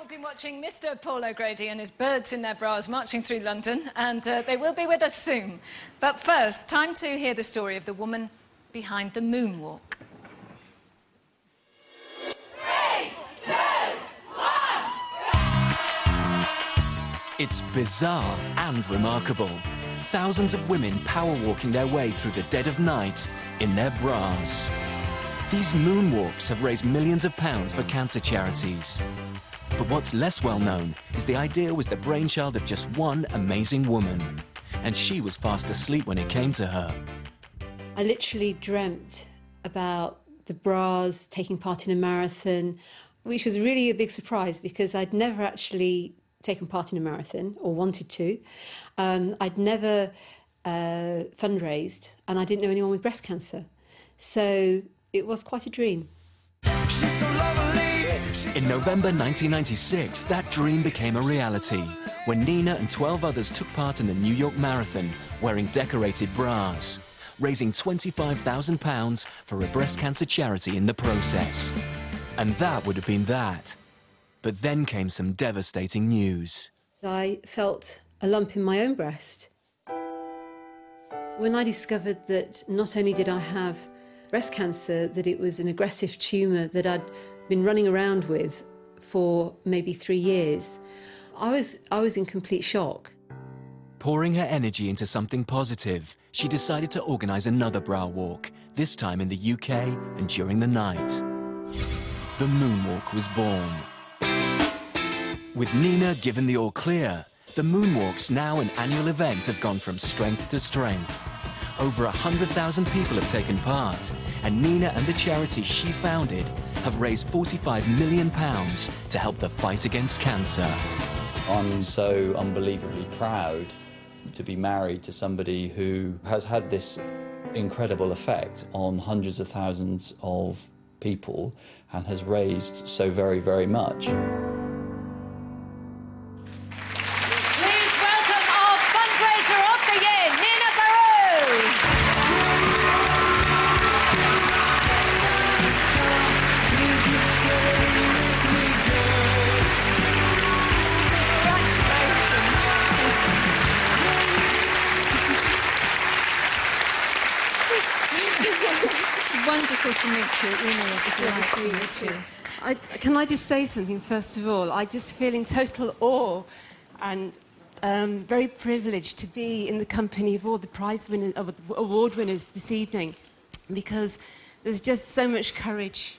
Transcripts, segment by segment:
we've been watching Mr. Paul O'Grady and his birds in their bras marching through London, and uh, they will be with us soon. But first, time to hear the story of the woman behind the moonwalk. It's bizarre and remarkable. Thousands of women power walking their way through the dead of night in their bras. These moonwalks have raised millions of pounds for cancer charities. But what's less well known is the idea was the brainchild of just one amazing woman. And she was fast asleep when it came to her. I literally dreamt about the bras, taking part in a marathon, which was really a big surprise because I'd never actually taken part in a marathon or wanted to. Um, I'd never uh, fundraised and I didn't know anyone with breast cancer. So it was quite a dream. In November 1996, that dream became a reality when Nina and 12 others took part in the New York Marathon wearing decorated bras, raising £25,000 for a breast cancer charity in the process. And that would have been that. But then came some devastating news. I felt a lump in my own breast. When I discovered that not only did I have breast cancer, that it was an aggressive tumour that I'd been running around with for maybe three years, I was, I was in complete shock. Pouring her energy into something positive, she decided to organise another bra walk, this time in the UK and during the night. The Moonwalk was born. With Nina given the all clear, the Moonwalks, now an annual event, have gone from strength to strength. Over 100,000 people have taken part, and Nina and the charity she founded have raised 45 million pounds to help the fight against cancer. I'm so unbelievably proud to be married to somebody who has had this incredible effect on hundreds of thousands of people and has raised so very, very much. Wonderful to meet you. It really is a delight to meet you. I, can I just say something first of all? I just feel in total awe and um, very privileged to be in the company of all the prize winners, of the award winners this evening, because there's just so much courage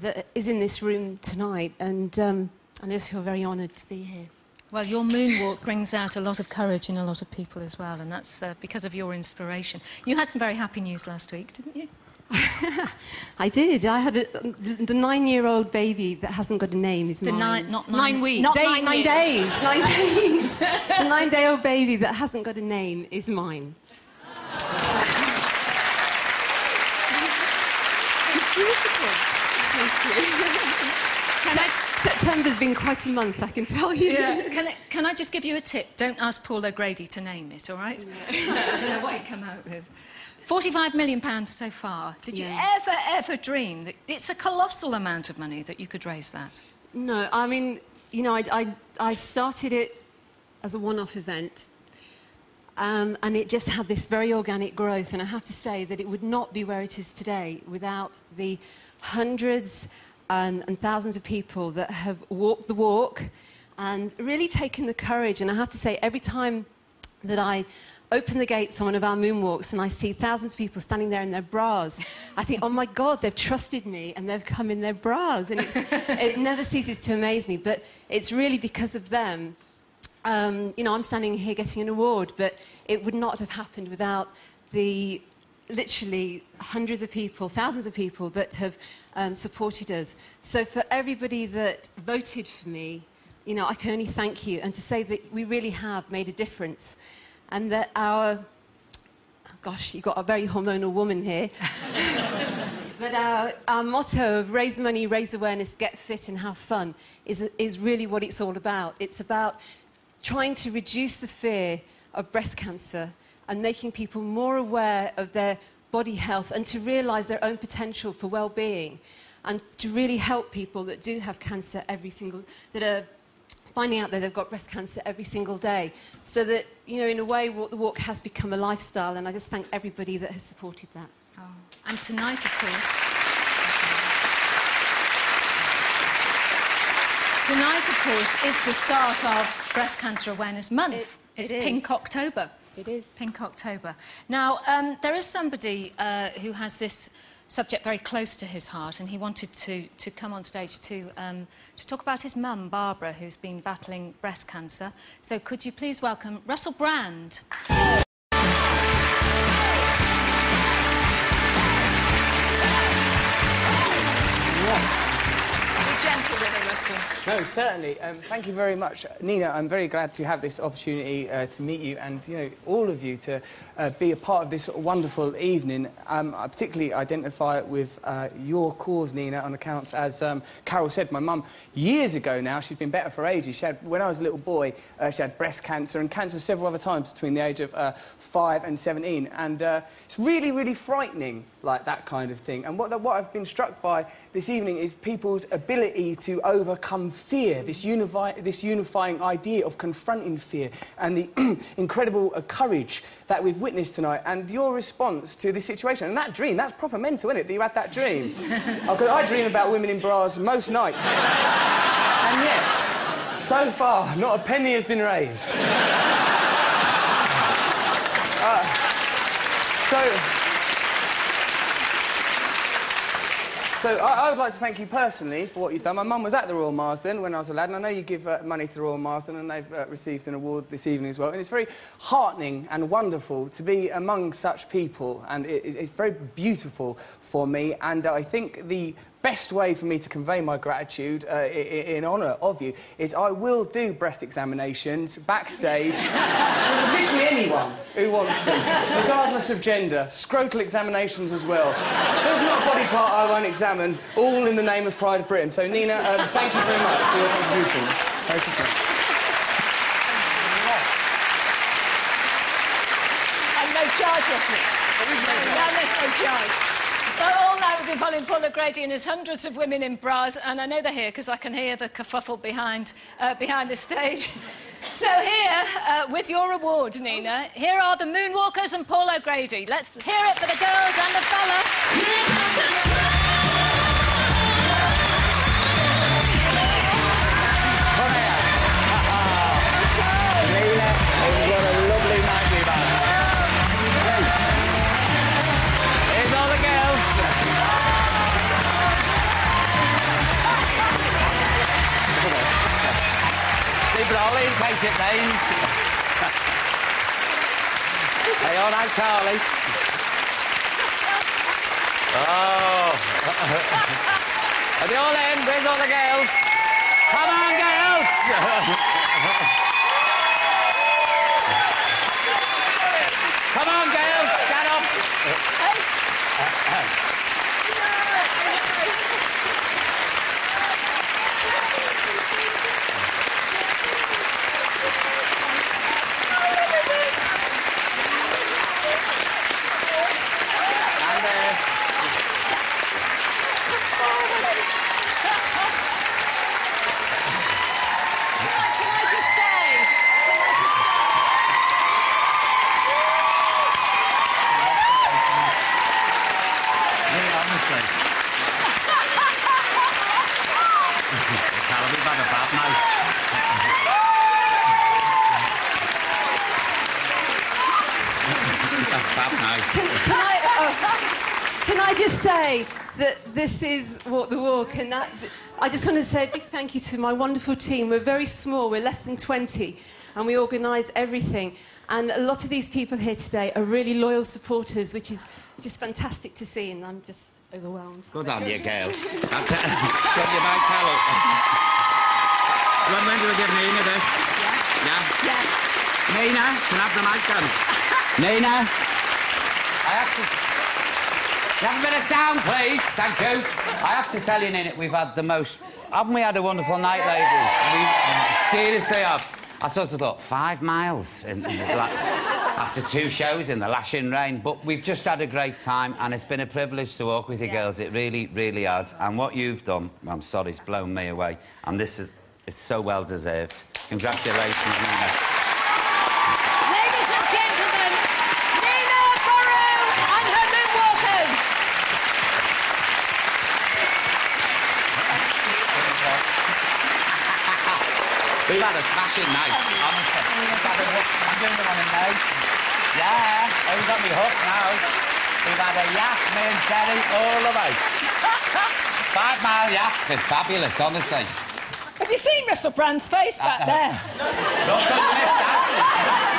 that is in this room tonight, and um, I just feel very honoured to be here. Well, your moonwalk brings out a lot of courage in a lot of people as well, and that's uh, because of your inspiration. You had some very happy news last week, didn't you? I did. I had a, the nine-year-old baby that hasn't got a name is The mine. nine- not nine- weeks. not Day- nine nine days. Nine days. the nine-day-old baby that hasn't got a name is mine. Beautiful. Thank you. September's been quite a month, I can tell you. Can I, can I just give you a tip? Don't ask Paul O'Grady to name it, all right? I don't know what he'd come out with. £45 million pounds so far. Did you Yeah. ever, ever dream that it's a colossal amount of money that you could raise that? No, I mean, you know, I, I, I started it as a one off event. Um, and it just had this very organic growth. And I have to say that it would not be where it is today without the hundreds and, and thousands of people that have walked the walk and really taken the courage. And I have to say, every time that I open the gates on one of our moonwalks and I see thousands of people standing there in their bras, I think, oh my God, they've trusted me and they've come in their bras. And it never ceases to amaze me. But it's really because of them. Um, you know, I'm standing here getting an award, but it would not have happened without the literally hundreds of people, thousands of people that have um, supported us. So for everybody that voted for me, you know, I can only thank you and to say that we really have made a difference and that our gosh, you've got a very hormonal woman here. but our, our motto of raise money, raise awareness, get fit, and have fun is, is really what it's all about. It's about trying to reduce the fear of breast cancer and making people more aware of their body health and to realize their own potential for well being. and to really help people that do have cancer every single, that are finding out that they've got breast cancer every single day. So that, you know, in a way, Walk the Walk has become a lifestyle, and I just thank everybody that has supported that. Oh. And tonight, of course. Tonight, of course, is the start of Breast Cancer Awareness Month. It- it's it. Pink October. It is. Pink October. Now, um, there is somebody uh, who has this subject very close to his heart, and he wanted to, to come on stage to, um, to talk about his mum, Barbara, who's been battling breast cancer. So, could you please welcome Russell Brand? Russell. No, certainly. Um, thank you very much, Nina. I'm very glad to have this opportunity uh, to meet you and you know all of you to uh, be a part of this wonderful evening. Um, I particularly identify with uh, your cause, Nina, on accounts as um, Carol said. My mum, years ago now, she's been better for ages. She had, when I was a little boy, uh, she had breast cancer and cancer several other times between the age of uh, five and 17, and uh, it's really, really frightening, like that kind of thing. And what, what I've been struck by this evening is people's ability to overcome fear, this, unifi- this unifying idea of confronting fear, and the incredible uh, courage that we've witnessed tonight, and your response to this situation. And that dream, that's proper mental, isn't it, that you had that dream? Because I dream about women in bras most nights. and yet, so far, not a penny has been raised. Uh, so. So I, I would like to thank you personally for what you've done. My mum was at the Royal Marsden when I was a lad, and I know you give uh, money to the Royal Marsden, and they've uh, received an award this evening as well. And it's very heartening and wonderful to be among such people, and it, it's- it's very beautiful for me. And I think the best way for me to convey my gratitude uh, in honour of you is I will do breast examinations backstage with literally anyone who wants them, regardless of gender. Scrotal examinations as well. There's not a body part I won't examine, all in the name of Pride of Britain. So, Nina, um, thank you very much for your contribution. Thank you so much. Charge, Russell. No, no charge. Well, all night we've Paul O'Grady and his hundreds of women in bras, and I know they're here because I can hear the kerfuffle behind, uh, behind the stage. So here, uh, with your award, Nina, here are the Moonwalkers and Paul O'Grady. Let's hear it for the girls and the fella. Nina, it's case it rains. hey, on, right, Carly. Oh. Are they all in? Where's all the girls? Come on, girls! Come on, girls, get up. And, uh, Can I just say, can I just honestly. Callum, we've had a bad a bad night. Can I, oh, can I just say that this is Walk the Walk, and that, I just want to say a big thank you to my wonderful team. We're very small, we're less than 20, and we organise everything. And a lot of these people here today are really loyal supporters, which is just fantastic to see, and I'm just overwhelmed. Good on you, girl. That's it. Get your mic, Carol. When, when do we give Nina this? Yeah? Yeah. Nina, can I have the mic then? Nina? I have to... Have a bit of sound, please. Thank you. I have to tell you, Nina, we've had the most... Haven't we had a wonderful night, ladies? We seriously have. I sort of thought, five miles? And, and like, after two shows in the lashing rain. But we've just had a great time, and it's been a privilege to walk with you Yeah. girls. It really, really has. And what you've done, I'm sorry, it's blown me away. And this is it's so well deserved. Congratulations, Nina. Ladies and gentlemen, Nina Barough and her Moonwalkers. We've had a smashing night, honestly. We've had a hook. I'm doing the one in May. Yeah, oh, you got me hooked now. We've had a yak, me and Terry, all the way. Five mile yak. Been fabulous, honestly. Have you seen Russell Brand's face back uh, uh, there? Not gonna.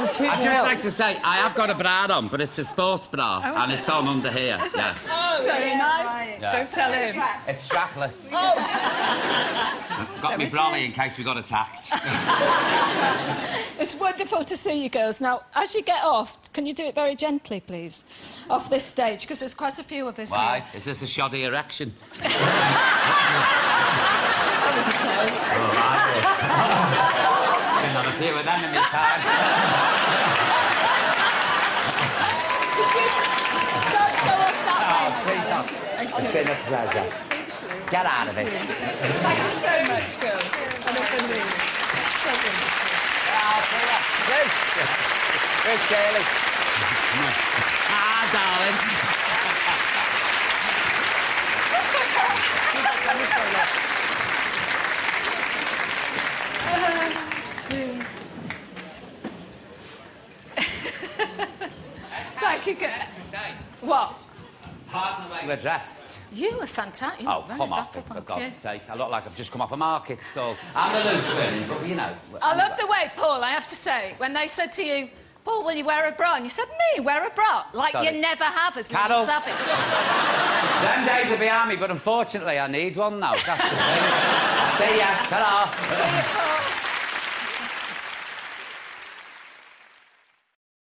I'd just like to say, I have got a bra on, but it's a sports bra, Oh, and it? it's on under here. yes. Oh, very nice. Yeah. Don't tell him. It's strapless. Oh, got me it brolly in case we got attacked. it's wonderful to see you girls. Now, as you get off, can you do it very gently, please? Off this stage, because there's quite a few of us Why? here. Is this a shoddy erection? Been on a few of them in my time. Could you start to go off that ah, way? Sweetheart. It's been a pleasure. Get out of it. Thank you so much, girls. And up and leave. So wonderful. Good. Good, Shirley. Ah, darling. Thank you, girls. What? Pardon the way we're dressed. You were fantastic. You Oh, come off it, for God's you. sake. I look like I've just come off a market stall. I'm a loose but you know. I love the way, Paul, I have to say, when they said to you, Paul, will you wear a bra? And you said, me, wear a bra. Like Sorry. you never have as Carol. Savage. Them days are behind me, but unfortunately I need one now. That's the thing. See ya. Ta-ra. See you, Paul.